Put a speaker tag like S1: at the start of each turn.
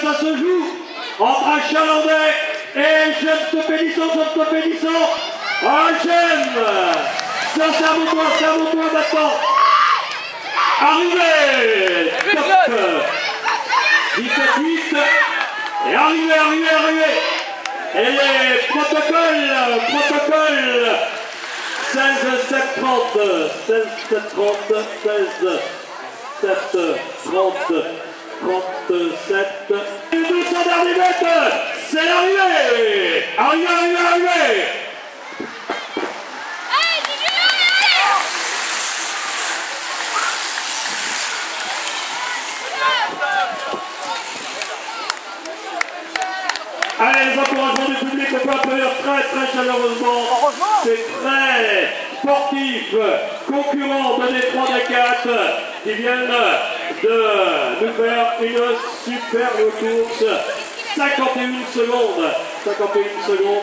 S1: ça se joue entre un Chalandais et James Pénisson. Ah, James Ça, c'est à mon toit, c'est à mon toit maintenant. Arrivé. Top. 17-8 et arrivé, arrivé, arrivé. Et les protocoles, protocole 16 7 30 16 7 30 16 7 30 37 Les 200 derniers mètres C'est l'arrivée. Arrivé, arrivé, arrivé Allez, les encouragements du public, on peut applaudir très très chaleureusement. C'est très sportif, concurrent de Détroit des 4 qui viennent de nous faire une superbe course. 51 secondes. 51 secondes.